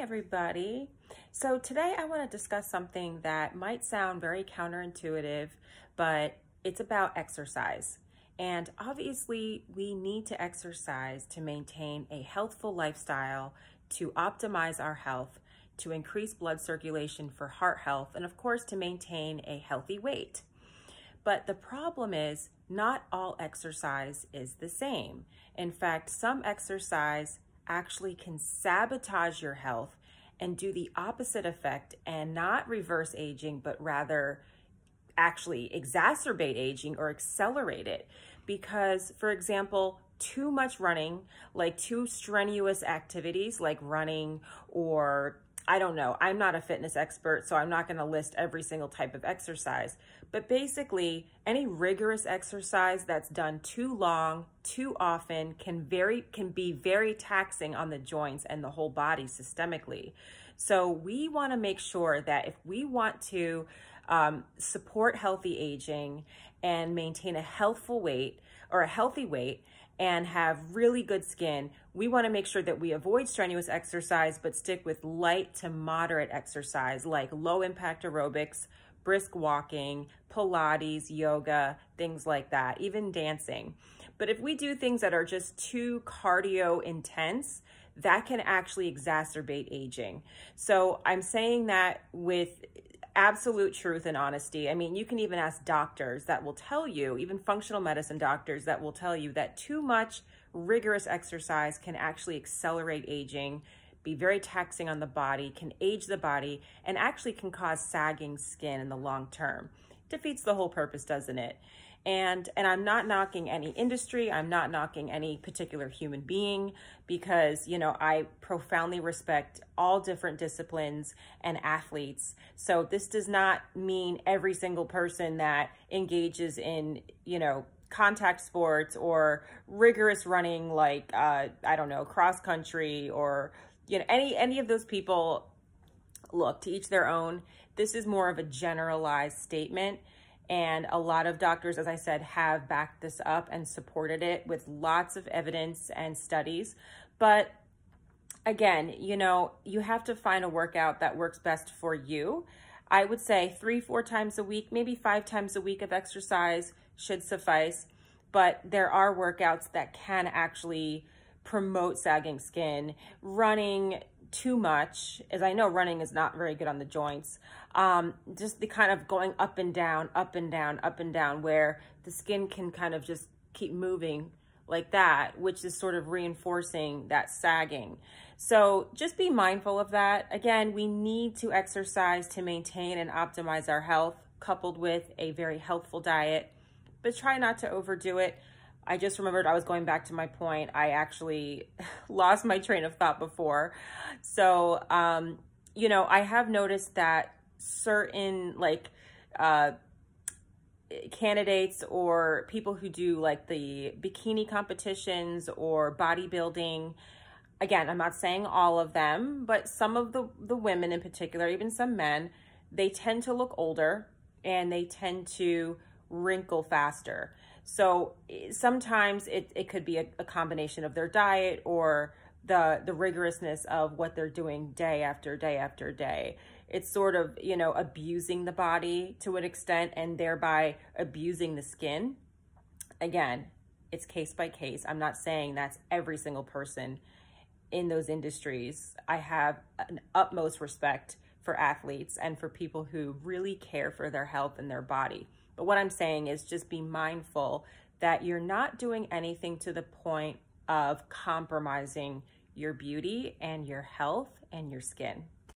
everybody. So today I want to discuss something that might sound very counterintuitive, but it's about exercise. And obviously, we need to exercise to maintain a healthful lifestyle, to optimize our health, to increase blood circulation for heart health, and of course, to maintain a healthy weight. But the problem is, not all exercise is the same. In fact, some exercise actually can sabotage your health and do the opposite effect and not reverse aging, but rather actually exacerbate aging or accelerate it. Because, for example, too much running, like too strenuous activities like running or I don't know. I'm not a fitness expert, so I'm not going to list every single type of exercise. But basically, any rigorous exercise that's done too long, too often can very can be very taxing on the joints and the whole body systemically. So we want to make sure that if we want to um, support healthy aging and maintain a healthful weight or a healthy weight and have really good skin, we want to make sure that we avoid strenuous exercise but stick with light to moderate exercise like low impact aerobics, brisk walking, Pilates, yoga, things like that, even dancing. But if we do things that are just too cardio intense, that can actually exacerbate aging. So I'm saying that with absolute truth and honesty. I mean, you can even ask doctors that will tell you, even functional medicine doctors that will tell you that too much rigorous exercise can actually accelerate aging, be very taxing on the body, can age the body, and actually can cause sagging skin in the long term. Defeats the whole purpose, doesn't it? And and I'm not knocking any industry, I'm not knocking any particular human being because, you know, I profoundly respect all different disciplines and athletes. So this does not mean every single person that engages in, you know, contact sports or rigorous running like uh, I don't know, cross country or you know, any any of those people look to each their own. This is more of a generalized statement and a lot of doctors, as I said, have backed this up and supported it with lots of evidence and studies. But again, you know, you have to find a workout that works best for you. I would say three, four times a week, maybe five times a week of exercise should suffice. But there are workouts that can actually promote sagging skin. Running too much, as I know running is not very good on the joints, um, just the kind of going up and down, up and down, up and down, where the skin can kind of just keep moving like that, which is sort of reinforcing that sagging. So just be mindful of that. Again, we need to exercise to maintain and optimize our health, coupled with a very healthful diet, but try not to overdo it. I just remembered I was going back to my point. I actually lost my train of thought before. So, um, you know, I have noticed that certain like uh, candidates or people who do like the bikini competitions or bodybuilding, again, I'm not saying all of them, but some of the, the women in particular, even some men, they tend to look older and they tend to wrinkle faster. So eh, sometimes it, it could be a, a combination of their diet or the the rigorousness of what they're doing day after day after day. It's sort of, you know, abusing the body to an extent and thereby abusing the skin. Again, it's case by case. I'm not saying that's every single person in those industries. I have an utmost respect for athletes and for people who really care for their health and their body. But what I'm saying is just be mindful that you're not doing anything to the point of compromising your beauty and your health and your skin.